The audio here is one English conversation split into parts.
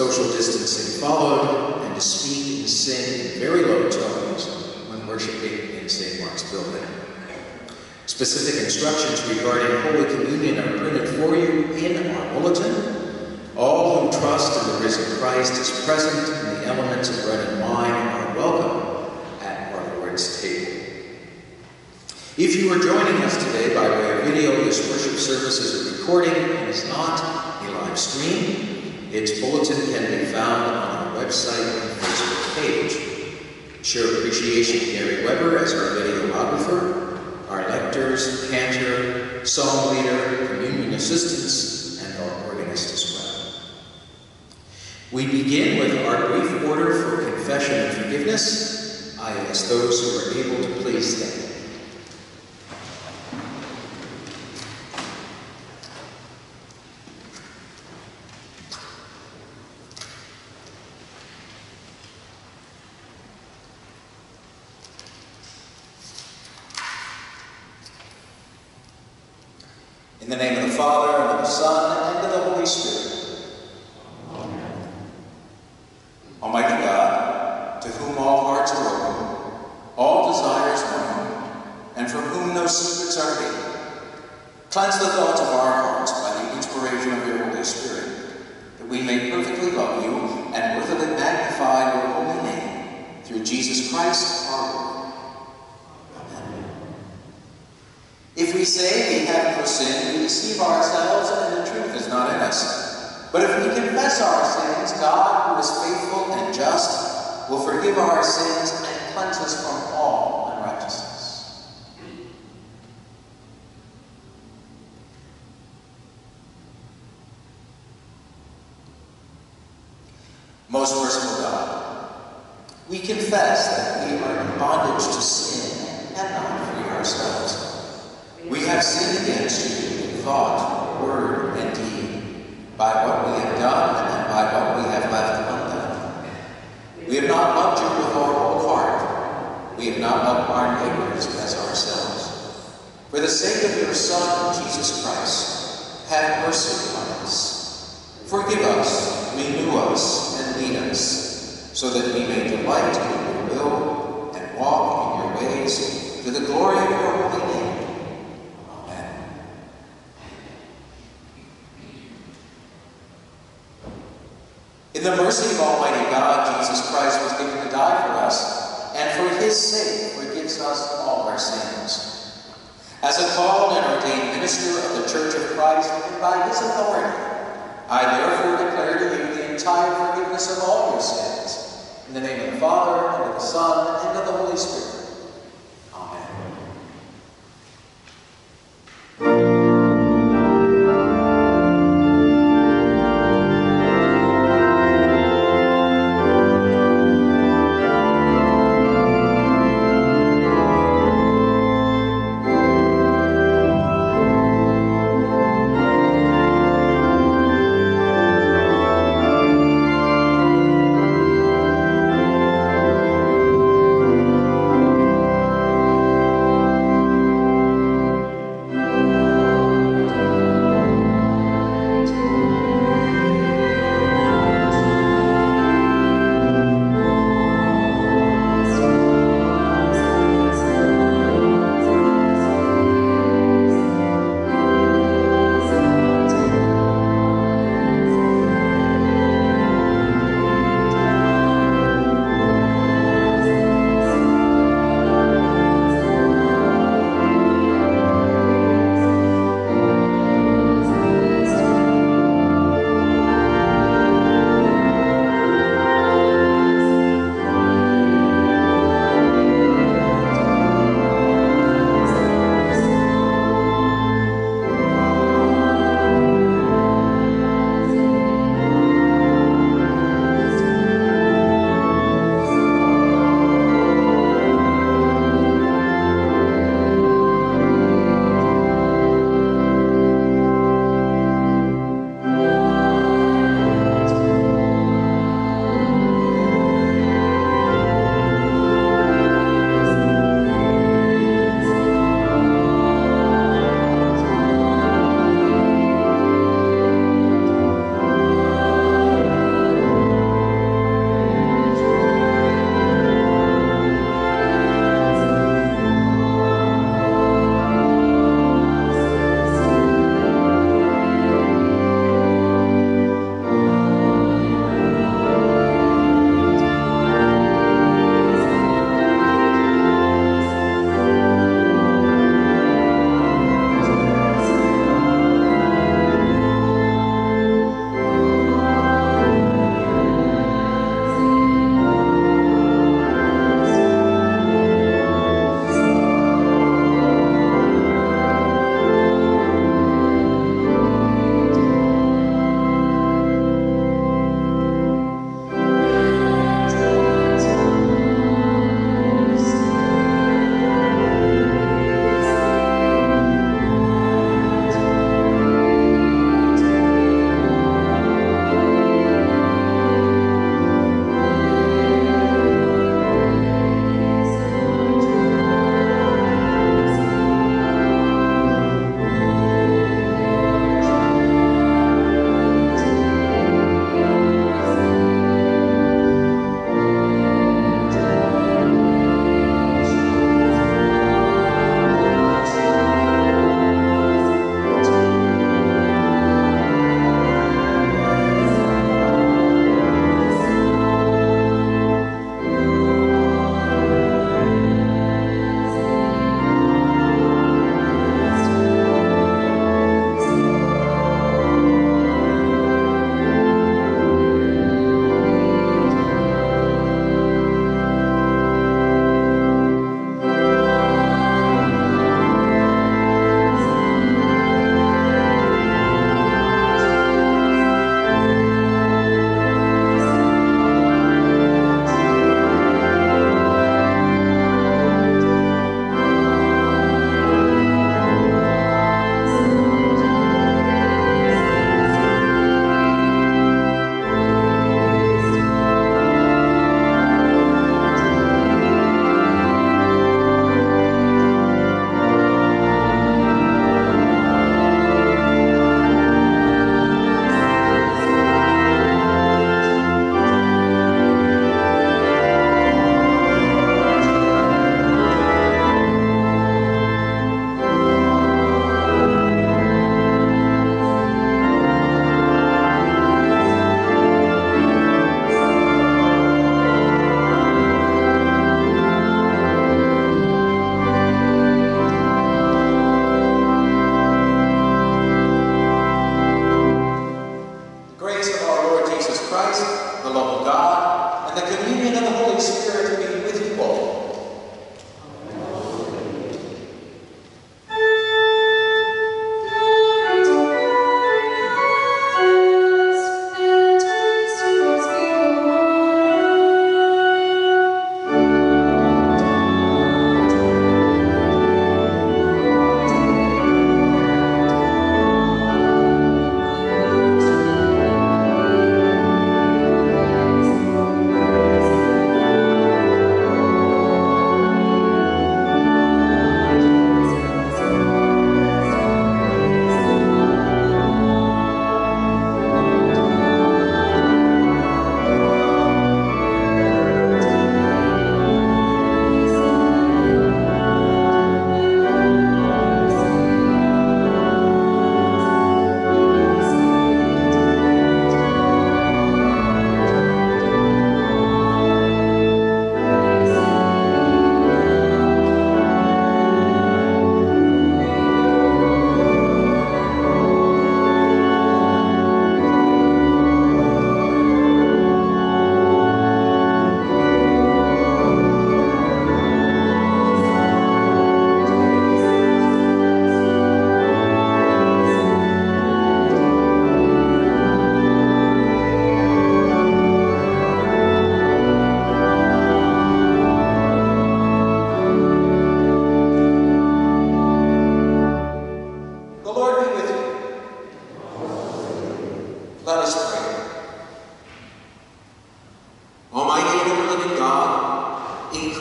social distancing followed, and to speak and sing in very low tones when worshiping in St. Mark's building. Specific instructions regarding Holy Communion are printed for you in our bulletin. All who trust in the risen Christ is present in the elements of bread and wine are welcome at our Lord's table. If you are joining us today by way of video, this worship service is a recording and is not a live stream. Its bulletin can be found on our website and Facebook page. Show appreciation Gary Weber as our videographer, our lectors, cantor, song leader, communion assistants, and our organist as well. We begin with our brief order for confession and forgiveness. I ask those who are able to please stand. In the name of the Father, and of the Son, and of the Holy Spirit. Amen. Almighty God, to whom all hearts are open, all desires known, and from whom no secrets are hidden, cleanse the thoughts of our hearts by the inspiration of your Holy Spirit, that we may perfectly love you and worthily magnify your holy name, through Jesus Christ our Lord. If we say we have no sin, we deceive ourselves and the truth is not in us. But if we confess our sins, God, who is faithful and just, will forgive our sins and cleanse us from all unrighteousness. Most merciful God, we confess that we are in bondage to sin and cannot free ourselves. We have sinned against you in thought, word, and deed, by what we have done and by what we have left undone. We have not loved you with our whole heart. We have not loved our neighbors as ourselves. For the sake of your Son, Jesus Christ, have mercy on us. Forgive us, renew us, us, so that we may delight in your will and walk in your ways to the glory of your holy name. In the mercy of Almighty God, Jesus Christ was given to die for us, and for his sake forgives us all our sins. As a called and ordained minister of the Church of Christ, by his authority, I therefore declare to you entire forgiveness of all your sins. In the name of the Father, and of the Son, and of the Holy Spirit.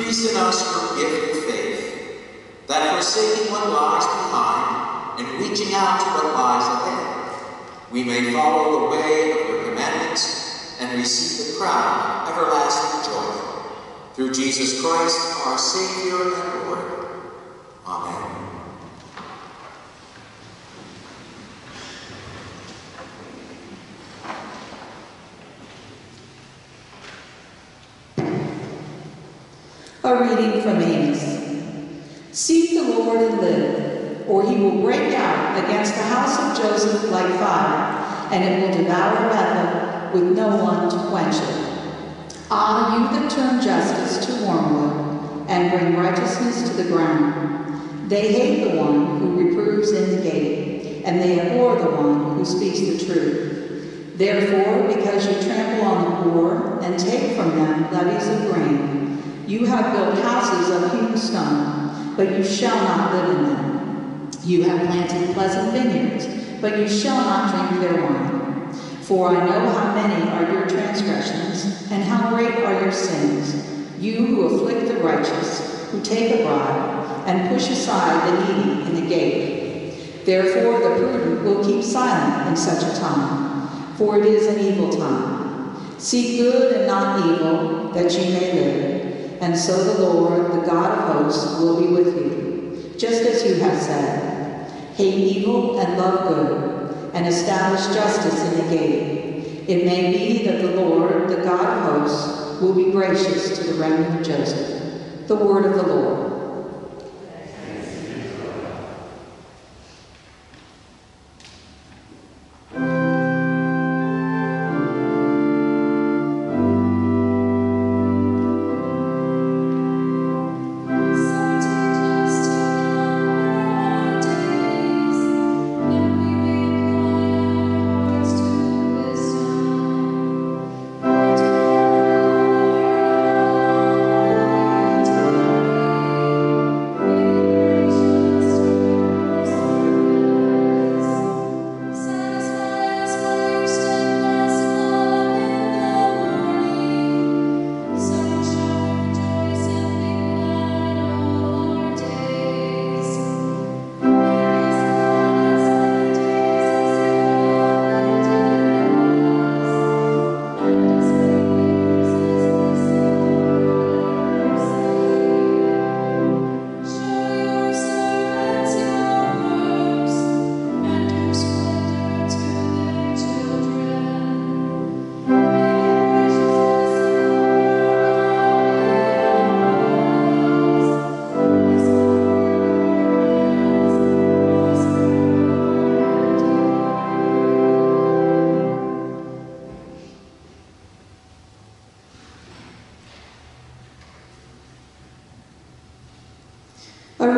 Increase in us of faith, that forsaking what lies behind and reaching out to what lies ahead, we may follow the way of your commandments and receive the crown of everlasting joy. Through Jesus Christ, our Savior and Lord. Amen. Seek the Lord and live, or he will break out against the house of Joseph like fire, and it will devour Bethel with no one to quench it. Ah, you that turn justice to wormwood, and bring righteousness to the ground. They hate the one who reproves in the gate, and they abhor the one who speaks the truth. Therefore, because you trample on the poor and take from them levies of grain, you have built houses of hewn stone, but you shall not live in them. You have planted pleasant vineyards, but you shall not drink their wine. For I know how many are your transgressions, and how great are your sins. You who afflict the righteous, who take a bribe, and push aside the needy in the gate. Therefore the prudent will keep silent in such a time, for it is an evil time. Seek good and not evil, that ye may live. And so the Lord, the God of hosts, will be with you, just as you have said. Hate evil and love good, and establish justice in the gate. It may be that the Lord, the God of hosts, will be gracious to the remnant of Joseph. The word of the Lord.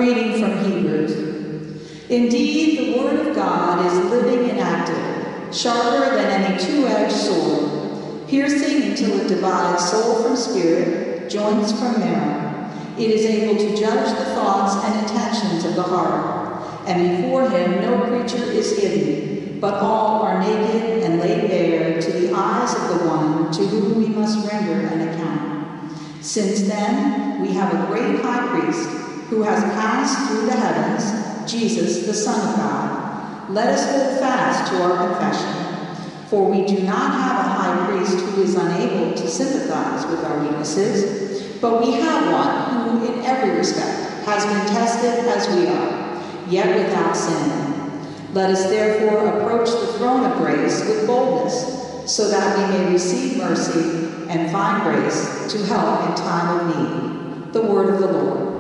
Reading from Hebrews. Indeed, Jesus, the Son of God. Let us hold fast to our confession, for we do not have a high priest who is unable to sympathize with our weaknesses, but we have one who, in every respect, has been tested as we are, yet without sin. Let us therefore approach the throne of grace with boldness, so that we may receive mercy and find grace to help in time of need. The word of the Lord.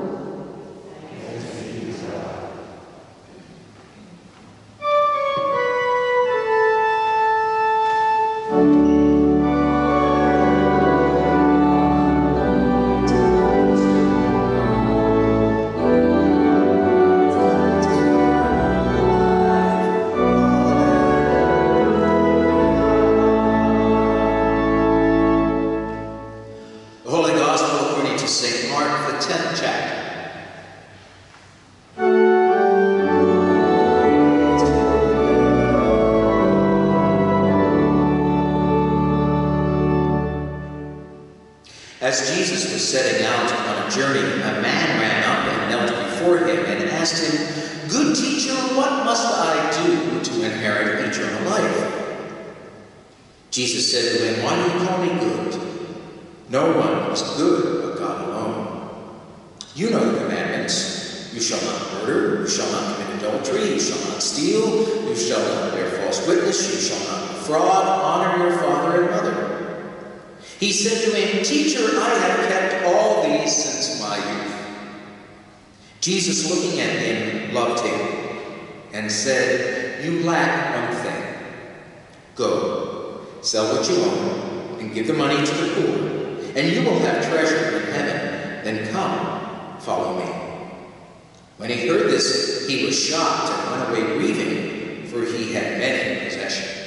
Follow me. When he heard this, he was shocked and went away grieving, for he had many possessions.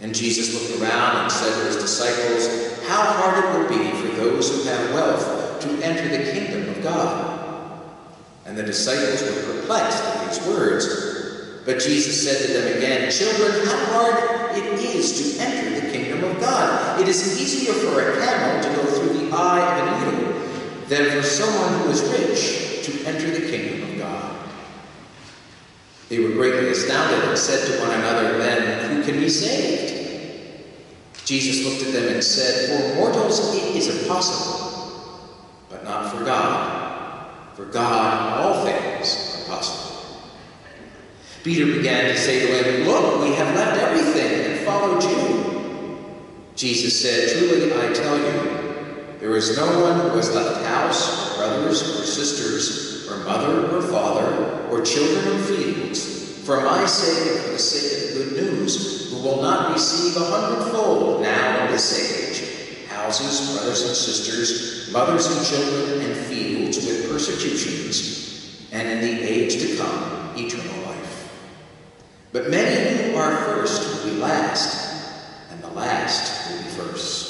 And Jesus looked around and said to his disciples, How hard it will be for those who have wealth to enter the kingdom of God. And the disciples were perplexed at these words. But Jesus said to them again, Children, how hard it is to enter the kingdom of God. It is easier for a camel to go through the eye of a needle than for someone who is rich to enter the kingdom of God. They were greatly astounded and said to one another, Then who can be saved? Jesus looked at them and said, For mortals it is impossible, but not for God. For God all things are possible. Peter began to say to him, Look, we have left everything and followed you. Jesus said, Truly I tell you, there is no one who has left house, or brothers, or sisters, or mother, or father, or children, or fields, for my sake and for the sake of the good news, who will not receive a hundredfold now in this age houses, brothers and sisters, mothers and children, and fields with persecutions, and in the age to come, eternal life. But many who are first will be last, and the last will be first.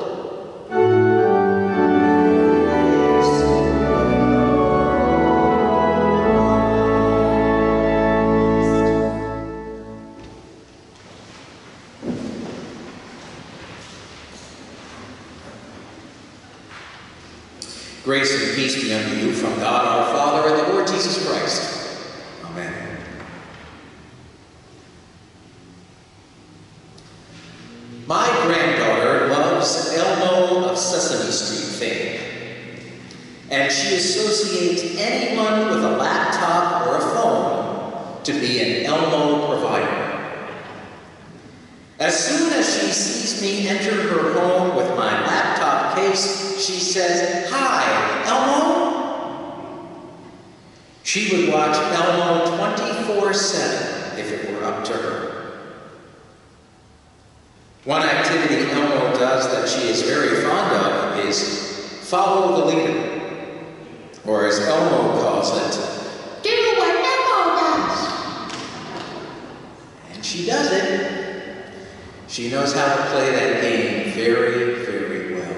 Loves Elmo of Sesame Street fame, and she associates anyone with a laptop or a phone to be an Elmo provider. As soon as she sees me enter her home with my laptop case, she says, Hi, Elmo? She would watch Elmo 24 7 if it were up to her. One activity Elmo does that she is very fond of is follow the leader, or as Elmo calls it, do what Elmo does. And she does it. She knows how to play that game very, very well.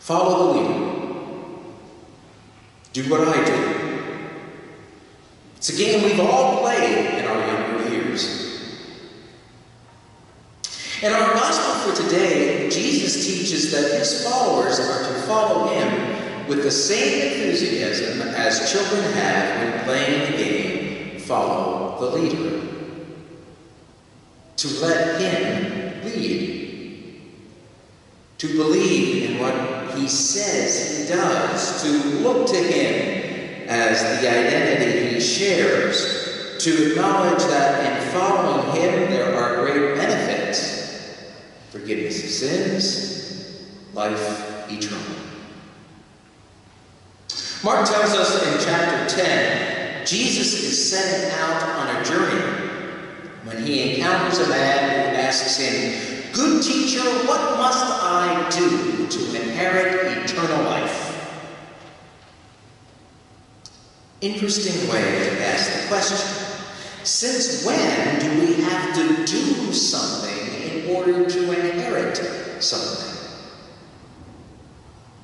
Follow the leader. Do what I do. It's a game we've all played in our younger years. In our gospel for today, Jesus teaches that his followers are to follow him with the same enthusiasm as children have when playing the game, follow the leader. To let Him lead, to believe in what He says He does, to look to Him as the identity He shares, to acknowledge that in following Him there are great benefits forgiveness of sins, life eternal. Mark tells us in chapter 10 Jesus is setting out on a journey when he encounters a man who asks him, Good teacher, what must I do to inherit eternal life? Interesting way to ask the question. Since when do we have to do something in order to inherit something?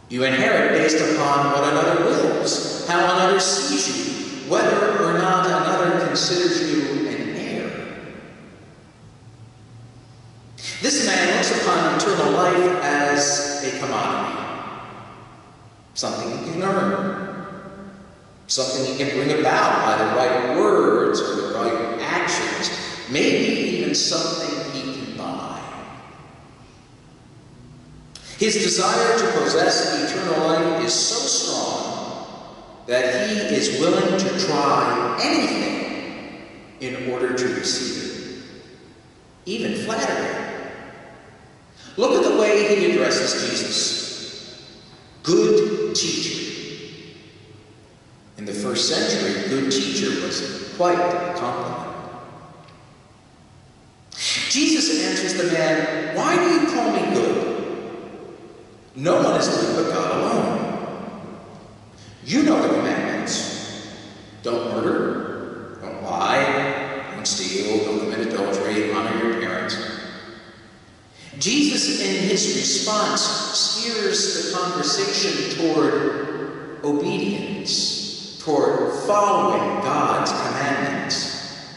You inherit based upon what another wills, how another sees you, whether or not another considers you an heir. This man looks upon eternal life as a commodity, something you can earn, something you can bring about by the right words or the right actions, maybe even something he can buy. His desire to possess eternal life is so strong that he is willing to try anything in order to receive it, even flattery. Look at the way he addresses Jesus. Good teacher. In the first century, good teacher was quite a compliment. Jesus answers the man, Why do you call me good? No one is good but God alone. You know the commandments. Don't murder, don't lie, don't steal, don't commit adultery, honor your parents. Jesus, in his response, steers the conversation toward obedience, toward following God's commandments.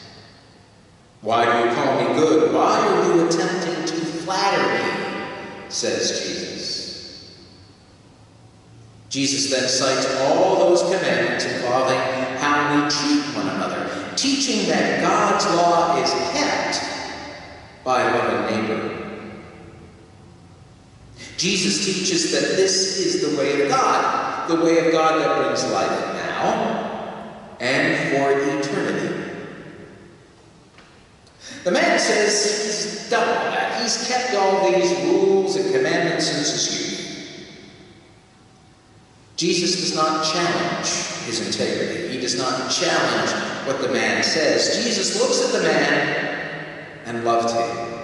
Why do you call me good? Why are you attempting to flatter me? says Jesus. Jesus then cites all those commandments involving how we treat one another, teaching that God's law is kept by loving neighbor. Jesus teaches that this is the way of God, the way of God that brings life now and for eternity. The man says he's done that. He's kept all these rules and commandments since his youth. Jesus does not challenge his integrity. He does not challenge what the man says. Jesus looks at the man and loved him.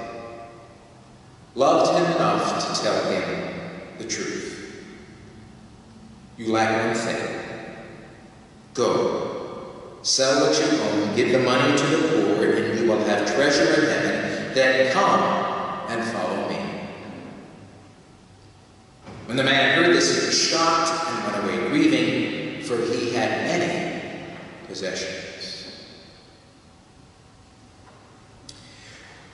Loved him enough to tell him the truth. You lack one thing. Go, sell what you own, give the money to the poor, and you will have treasure in heaven. Then come and follow me. When the man heard this, he was shocked and went away grieving, for he had many possessions.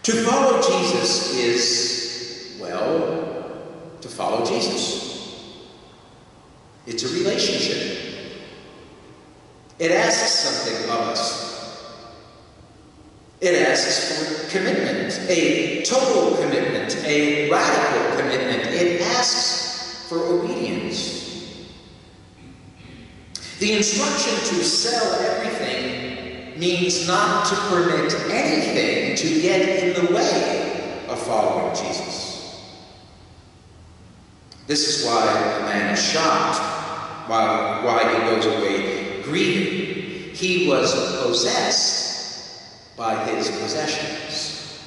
To follow Jesus is, well, to follow Jesus. It's a relationship. It asks something of us. It asks for commitment, a total commitment, a radical commitment. It asks for obedience. The instruction to sell everything means not to permit anything to get in the way of following Jesus. This is why the man is shocked, why, why he goes away grieving. He was possessed by his possessions.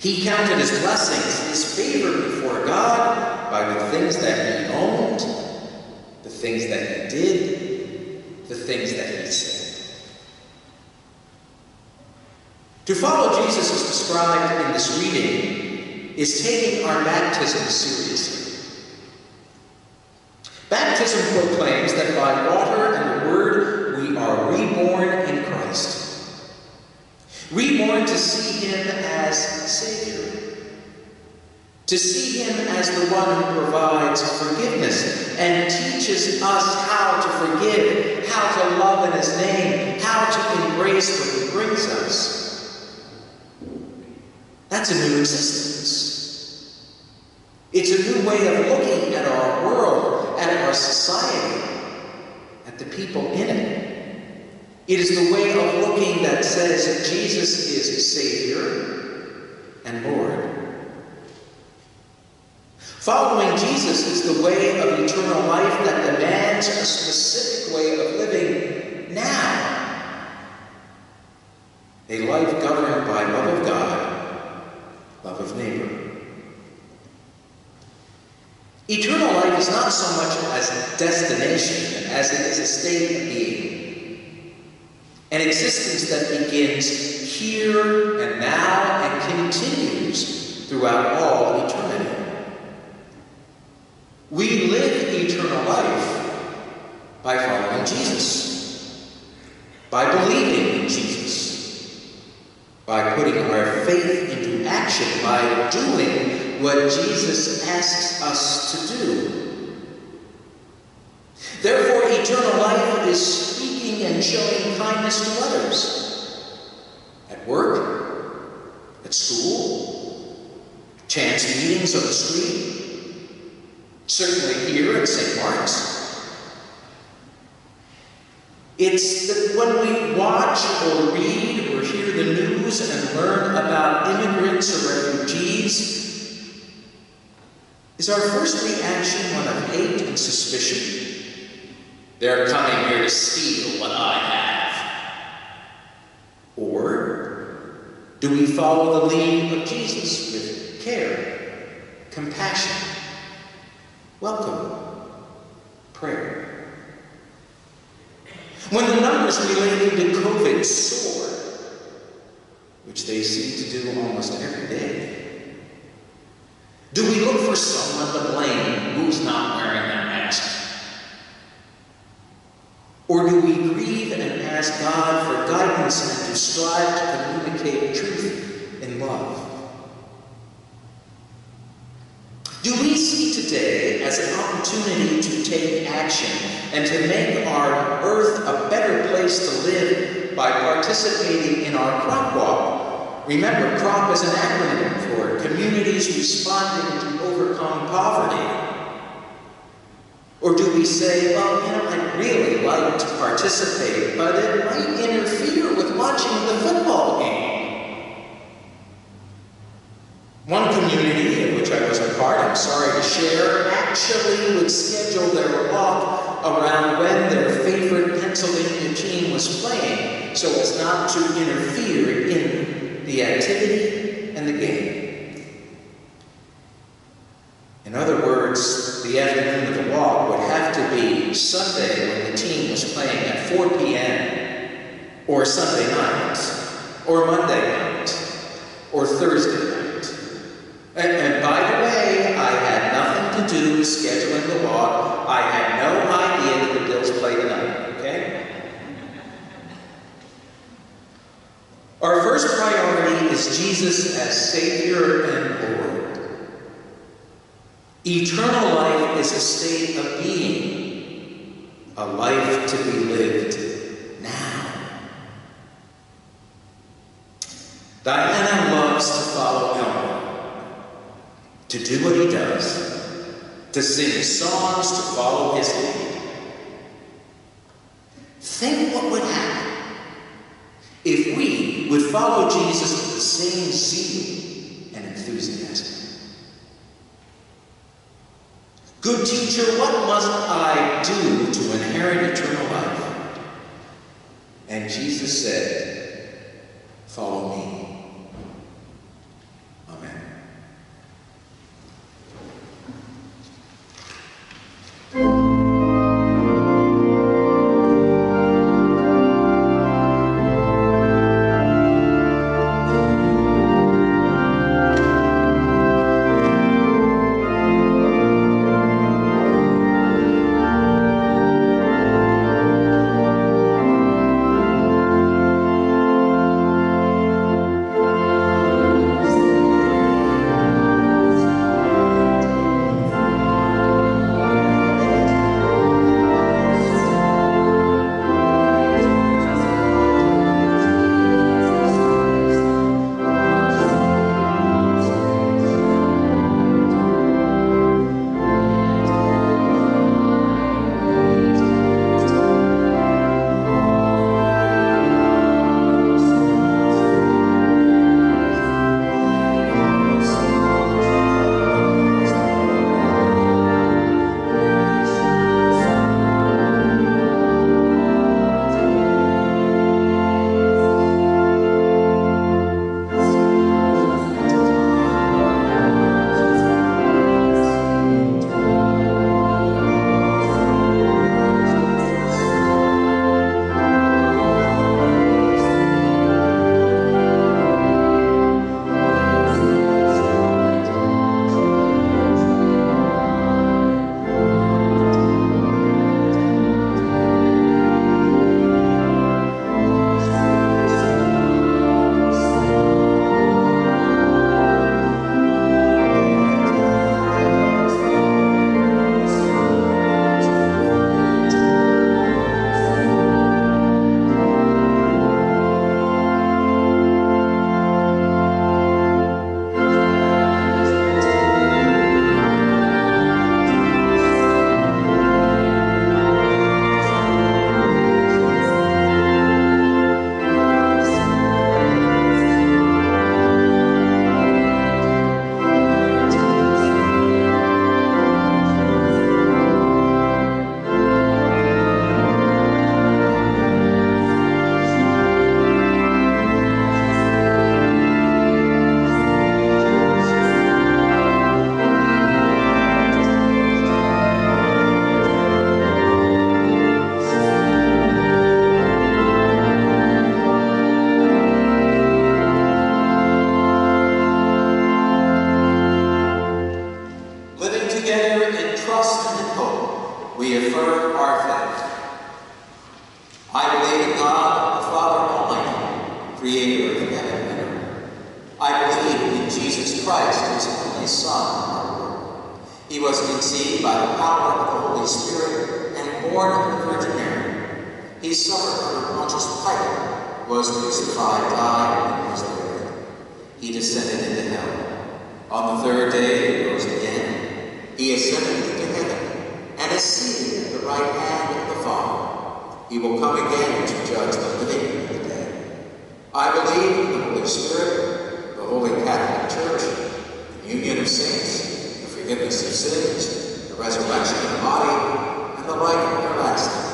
He counted his blessings, his favor before God, by the things that he owned, the things that he did, the things that he said. To follow Jesus as described in this reading is taking our baptism seriously. Baptism proclaims that by water and the Word we are reborn in Christ. Reborn to see Him as Savior. To see Him as the one who provides forgiveness and teaches us how to forgive, how to love in His name, how to embrace what He brings us. That's a new existence. It's a new way of looking at our world, at our society, at the people in it. It is the way of looking that says that Jesus is Savior and Lord. Following Jesus is the way of eternal life that demands a specific way of living now. A life governed by love of God, love of neighbor. Eternal life is not so much as a destination as it is a state of being. An existence that begins here and now and continues throughout all eternity. We live eternal life by following Jesus, by believing in Jesus, by putting our faith into action, by doing what Jesus asks us to do. Therefore, eternal life is speaking and showing kindness to others. At work, at school, chance meetings on the street, certainly here at St. Mark's. It's that when we watch or read or hear the news and learn about immigrants or refugees, is our first reaction one of hate and suspicion? They're coming here to steal what I have. Or do we follow the lead of Jesus with care, compassion, welcome, prayer? When the numbers relating to COVID soar, which they seem to do almost every day, do we look for someone to blame who's not wearing their mask? Or do we grieve and ask God for guidance and to strive to communicate truth in love? Do we see today as an opportunity to take action and to make our earth a better place to live by participating in our crop walk? Remember, CROP is an acronym for Communities Responding to Overcome Poverty. Or do we say, well, you know, I'd really like to participate, but it might interfere with watching the football game? One community of which I was a part, I'm sorry to share, actually would schedule their walk around when their favorite Pennsylvania team was playing so as not to interfere in the activity and the game. In other words, the afternoon of the walk would have to be Sunday when the team was playing at 4 p.m., or Sunday night, or Monday night, or Thursday. And, and, by the way, I had nothing to do with scheduling the walk. I had no idea that the Bills play tonight, okay? Our first priority is Jesus as Savior and Lord. Eternal life is a state of being, a life to be lived now. Diana loves to follow to do what he does, to sing songs to follow his lead. Think what would happen if we would follow Jesus with the same zeal and enthusiasm. Good teacher, what must I do to inherit eternal life? And Jesus said, Follow me. Suffered under Pontius Pilate, was crucified, died, and was buried. He descended into hell. On the third day, he rose again. He ascended into heaven and is seated at the right hand of the Father. He will come again to judge the living and the dead. I believe in the Holy Spirit, the Holy Catholic Church, the union of saints, the forgiveness of sins, the resurrection of the body, and the life everlasting.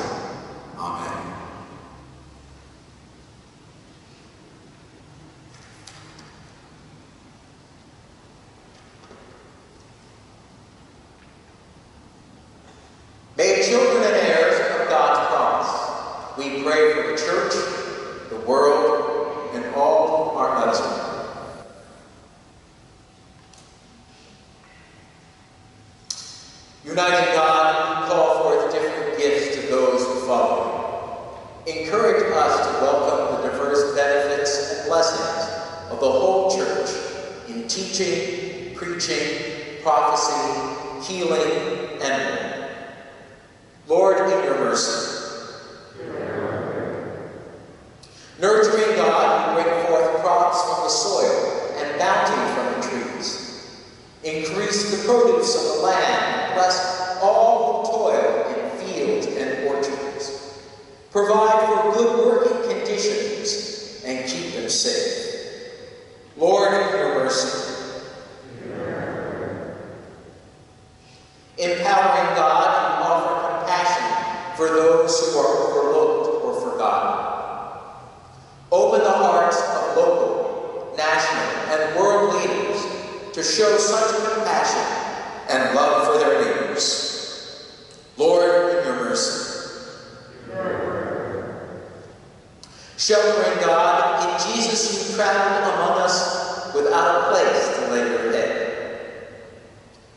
Sheltering God, in Jesus you traveled among us without a place to lay your head.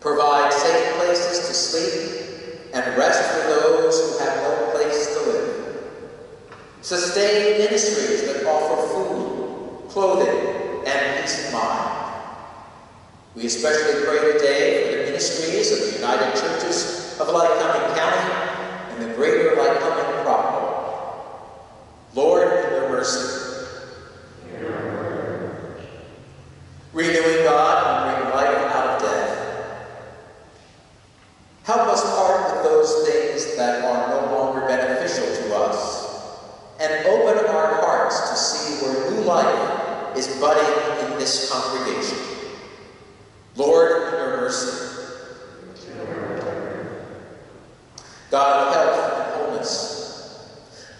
Provide safe places to sleep and rest for those who have no place to live. Sustain ministries that offer food, clothing, and peace of mind. We especially pray today for the ministries of the United Churches of Lycoming County and the Greater Lycoming Proper. Lord, in your mercy. Renewing God and bring life out of death. Help us part with those things that are no longer beneficial to us and open our hearts to see where new life is budding in this congregation. Lord, in your mercy. God of health and wholeness,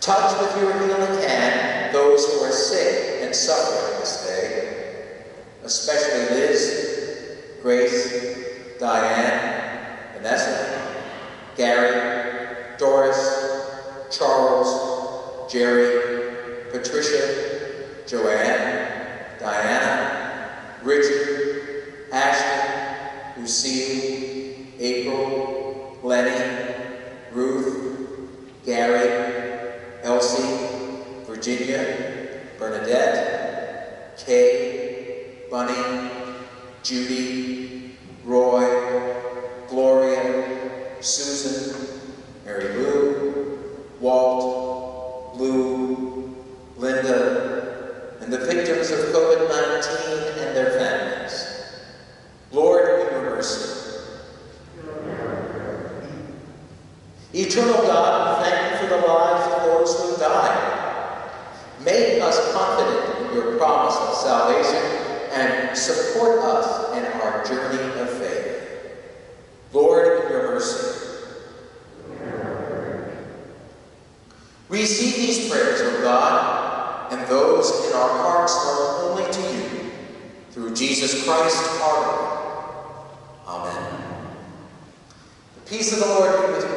touch with your healing hand those who are sick and suffering this day, especially Liz, Grace, Diane, Vanessa, Gary, Doris, Charles, Jerry, Patricia, Joanne, Diana, Richard, Ashley, Lucille, April, Lenny, Ruth, Gary, Elsie, Virginia, Bernadette, Kay, Bunny, Judy, Roy, Gloria, Susan, Mary Lou, Walt, Lou, Linda, and the victims of COVID-19 and their families. Lord, in your mercy. Eternal God, we thank you for the lives of those who died. Make us confident in your promise of salvation and support us in our journey of faith. Lord, in your mercy. Receive these prayers, O God, and those in our hearts known only to you, through Jesus Christ our Lord. Amen. The peace of the Lord be with you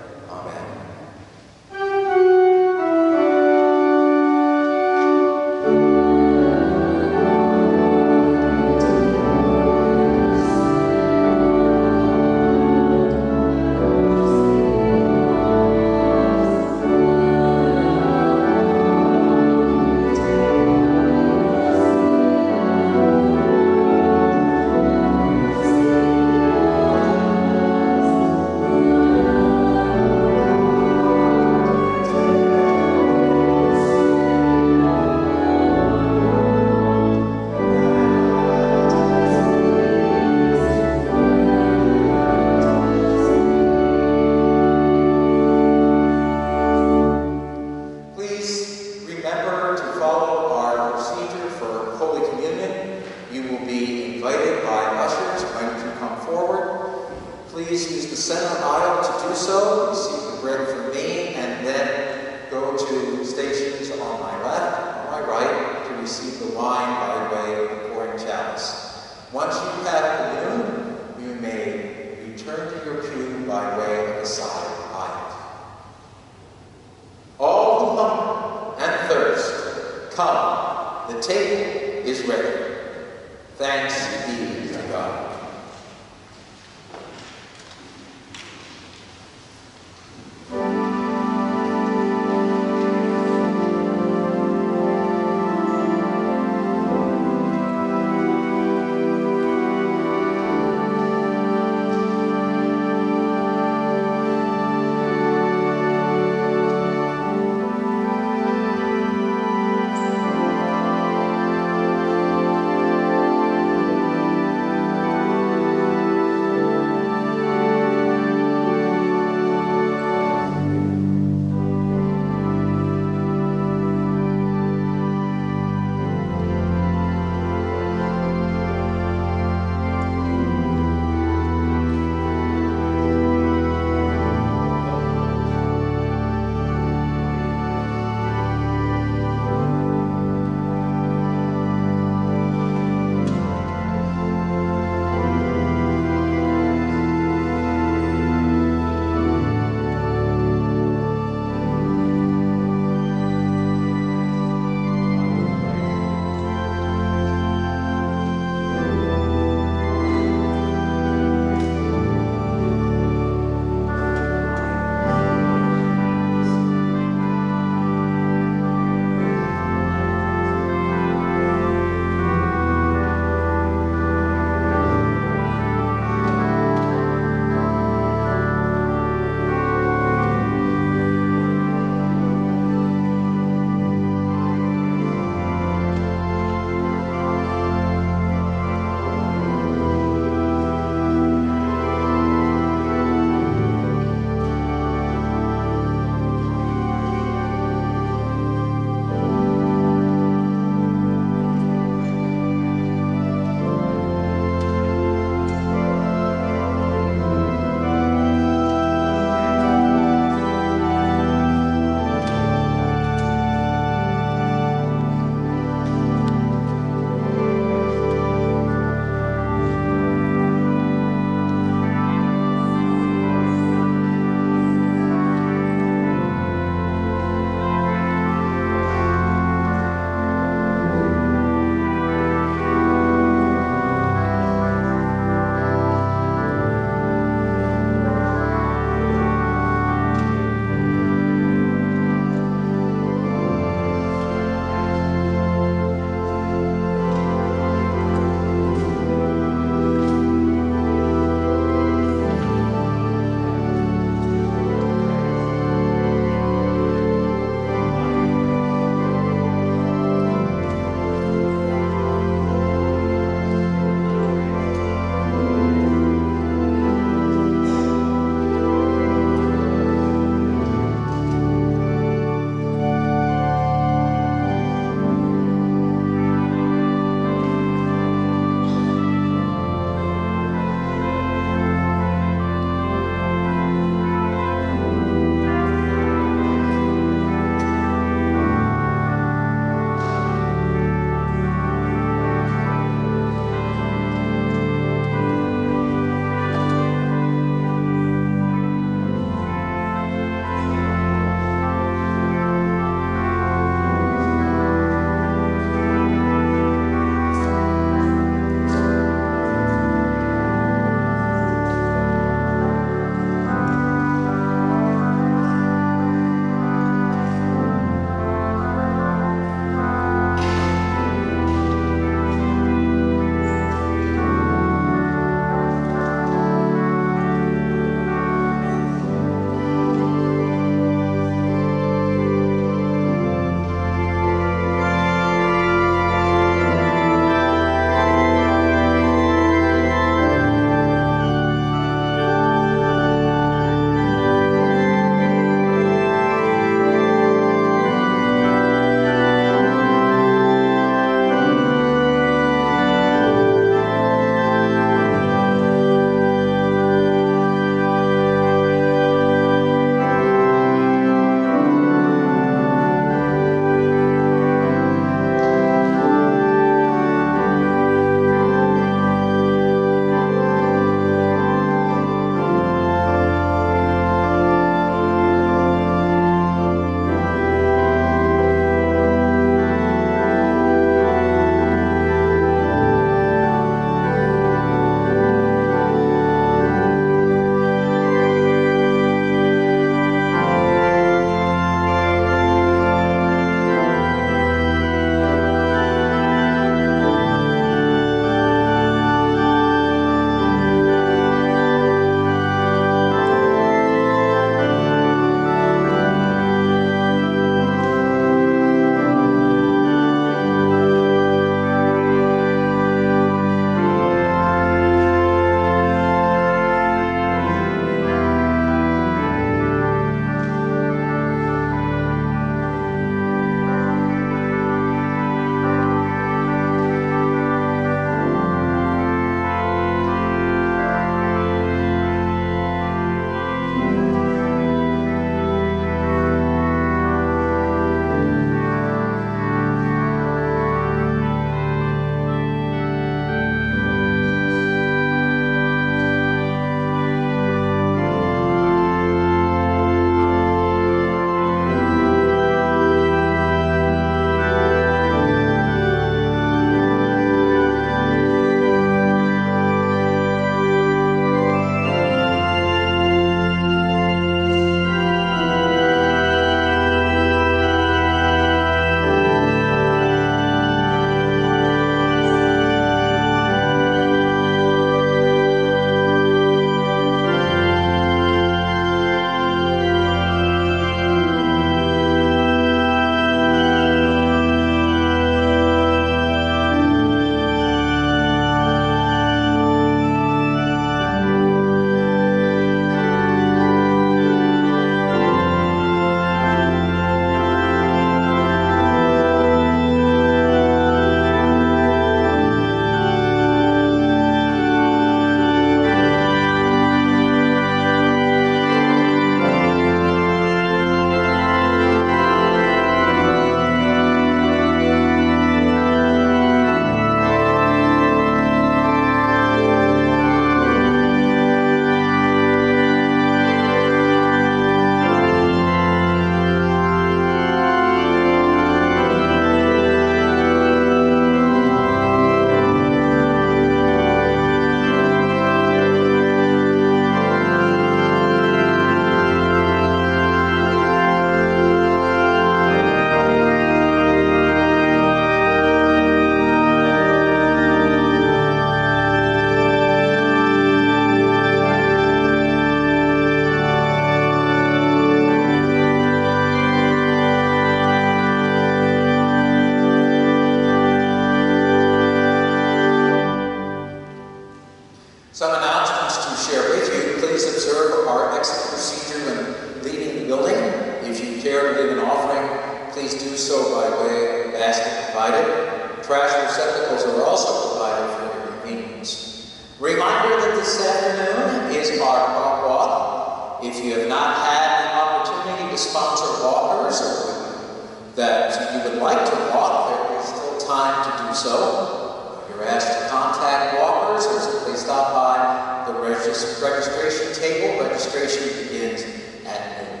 registration table. Registration begins at noon.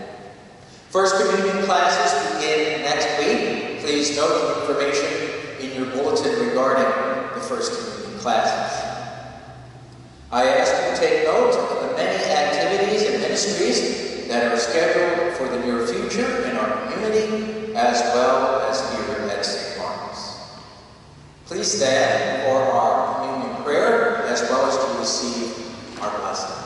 First communion classes begin next week. Please note the information in your bulletin regarding the first communion classes. I ask you to take note of the many activities and ministries that are scheduled for the near future in our community as well as here at St. Mark's. Please stand for our communion prayer as well as to receive our blessing.